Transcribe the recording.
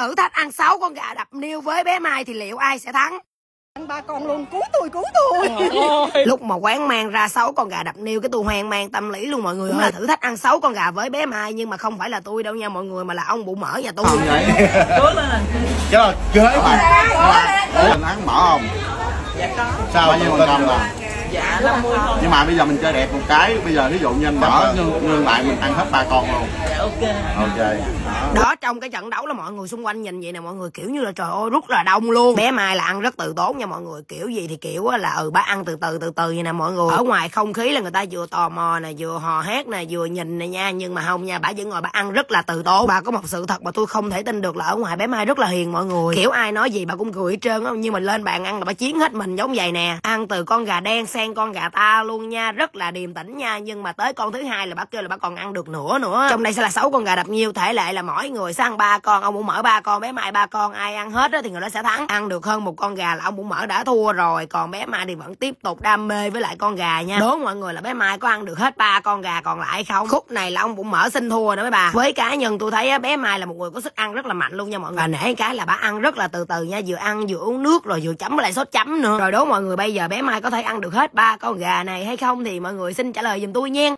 thử thách ăn 6 con gà đập niêu với bé mai thì liệu ai sẽ thắng? Ăn ba con luôn cứu tôi cứu tôi. Lúc mà quán mang ra 6 con gà đập niêu cái tôi hoang mang tâm lý luôn mọi người ơi. là thử thách ăn 6 con gà với bé mai nhưng mà không phải là tôi đâu nha mọi người mà là ông bụng mỡ nhà tôi. Là kế mà mình ăn mở không? Dạ có. Sao bao nhiêu phần trăm là dạ 50 thôi. Nhưng mà bây giờ mình chơi đẹp một cái bây giờ ví dụ như anh như, như bạn mình ăn hết ba con luôn. Dạ ok. Ok. Đó. đó trong cái trận đấu là mọi người xung quanh nhìn vậy nè mọi người kiểu như là trời ơi rất là đông luôn. Bé mai là ăn rất từ tốn nha mọi người kiểu gì thì kiểu á là ừ bác ăn từ từ từ từ vậy nè mọi người. Ở ngoài không khí là người ta vừa tò mò nè vừa hò hét nè vừa nhìn nè nha nhưng mà không nha bà vẫn ngồi bà ăn rất là từ tốn. Bà có một sự thật mà tôi không thể tin được là ở ngoài bé mai rất là hiền mọi người. Kiểu ai nói gì bà cũng cười hết trơn á nhưng mà lên bàn ăn là bà chiến hết mình giống vậy nè. Ăn từ con gà đen sang con gà ta luôn nha rất là điềm tĩnh nha. Nhưng mà tới con thứ hai là bà kêu là bà còn ăn được nữa nữa. Trong đây sẽ là sáu con gà đập nhiêu thể lệ là mỗi người sẽ ăn ba con. Ông bụng mỡ ba con bé mai ba con ai ăn hết đó thì người đó sẽ thắng. Ăn được hơn một con gà là ông bụng mỡ đã thua rồi. Còn bé mai thì vẫn tiếp tục đam mê với lại con gà nha. Đố mọi người là bé mai có ăn được hết ba con gà còn lại không? Khúc này là ông bụng mỡ xin thua nữa mấy bà. Với cá nhân tôi thấy á, bé mai là một người có sức ăn rất là mạnh luôn nha mọi người. Và nể cái là bà ăn rất là từ từ nha. Vừa ăn vừa uống nước rồi vừa chấm với lại sốt chấm nữa. Rồi đố mọi người bây giờ bé mai có thể ăn được hết hết ba con gà này hay không thì mọi người xin trả lời giùm tôi nha.